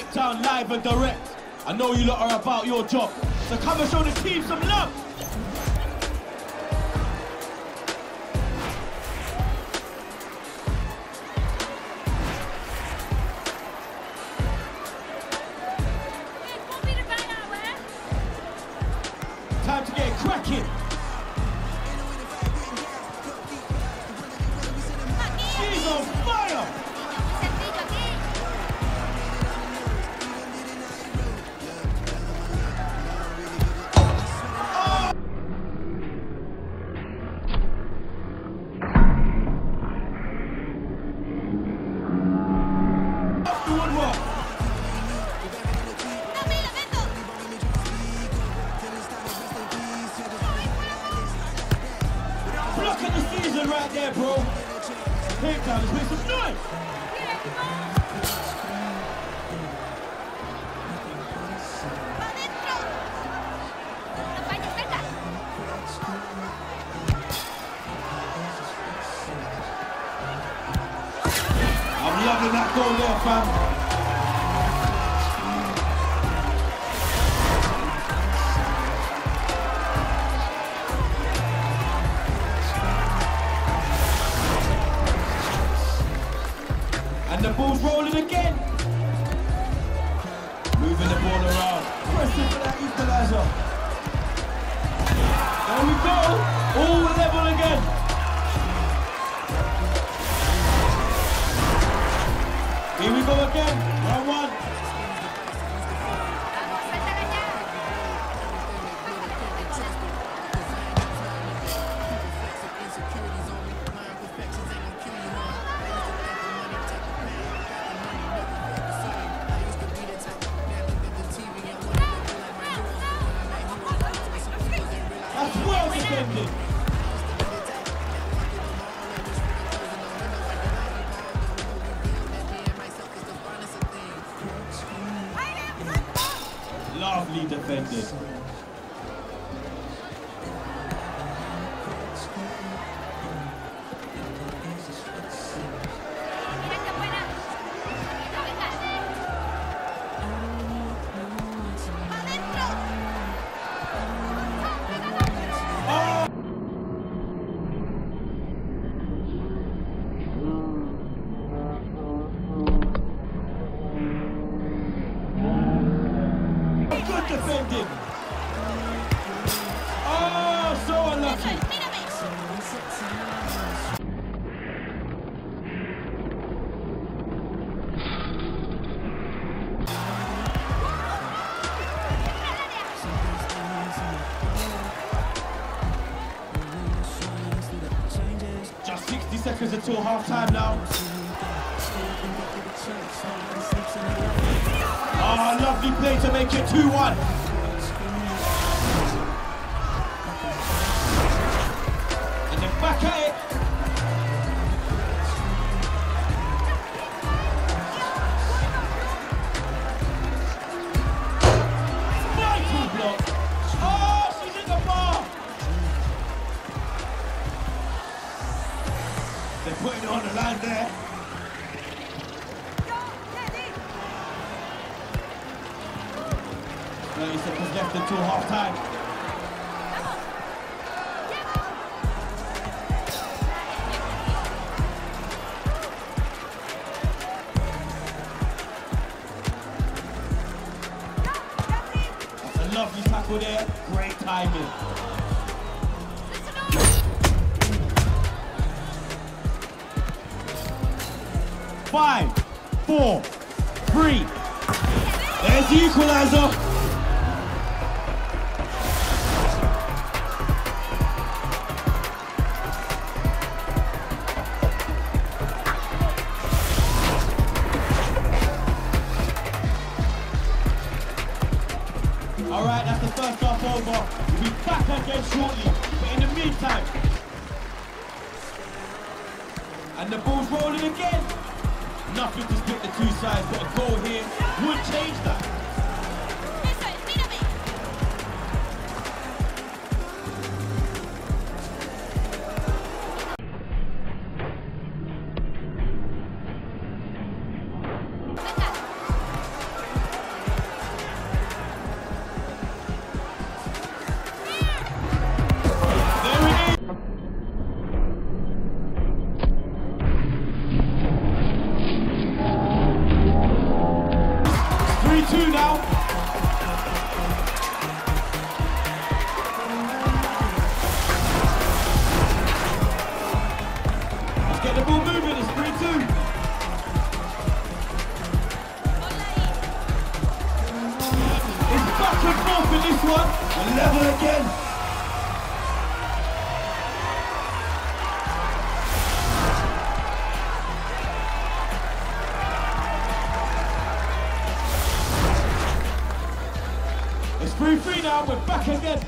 Cape Town live and direct. I know you lot are about your job, so come and show the team some love. Time to get cracking. Cape Town, let's make some noise. I'm loving that goal there, fam. That. There we go. All level again. Here we go again. Defended. Defending. Oh, so unlucky. Just 60 seconds until half time now. Oh, lovely play to make it 2 1. Bar. They're putting it on the line there. Thirty seconds left until half time. A tackle there. Great timing. Five, four, three. There's the equalizer. Rolling again. Nothing to split the two sides, but a goal here would change that. It's 3-3 now, we're back again.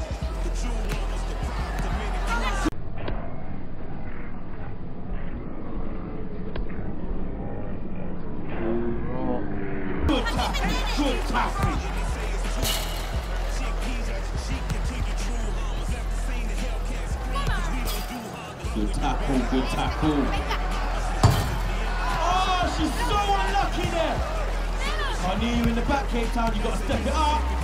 Good good. Good tackle, good tackle. Oh, she's so unlucky there. I knew you in the back, Cape Town, you got to step it up.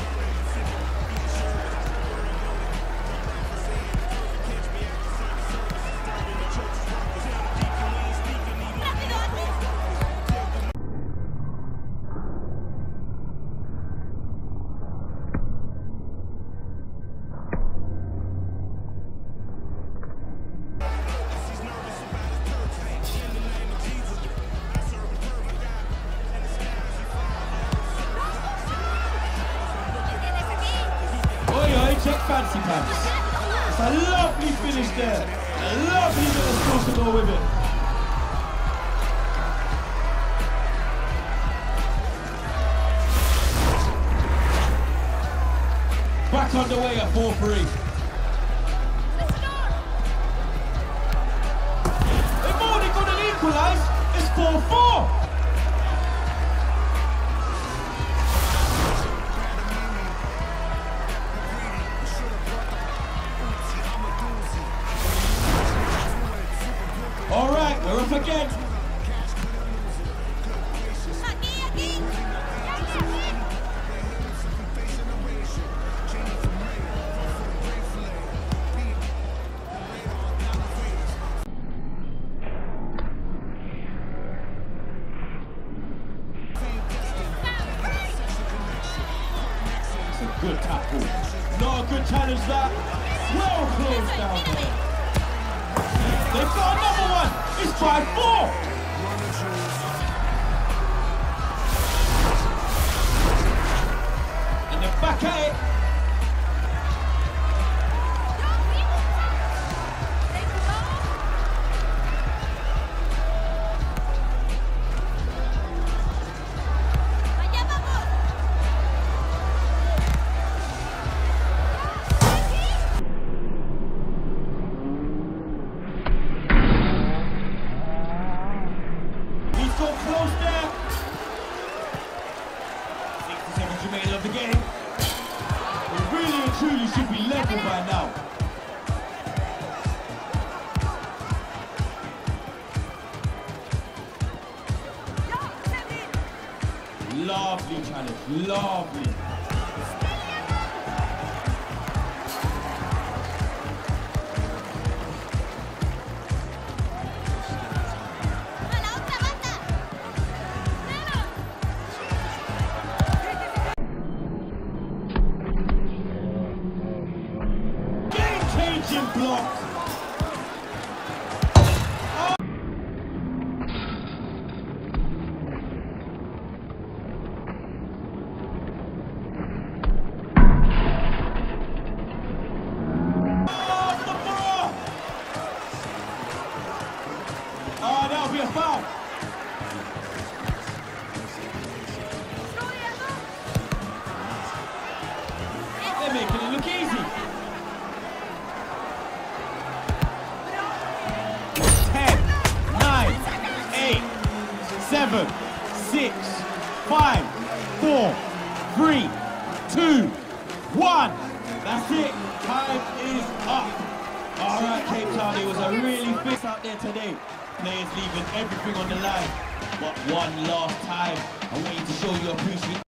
There. Lovely little to go with it. Back underway at 4-3. They've already got an equalise. It's 4-4. Good that. Well closed down there. They've got another one. It's 5-4. And they're back at it. Truly should be level by now. Lovely challenge, lovely. Game-changing block. Oh, that'll be a foul. Seven, six, five, four, three, two, one. That's it. Time is up. All right, Cape Town, it was a really fix out there today. Players leaving everything on the line. But one last time, I want you to show your appreciation.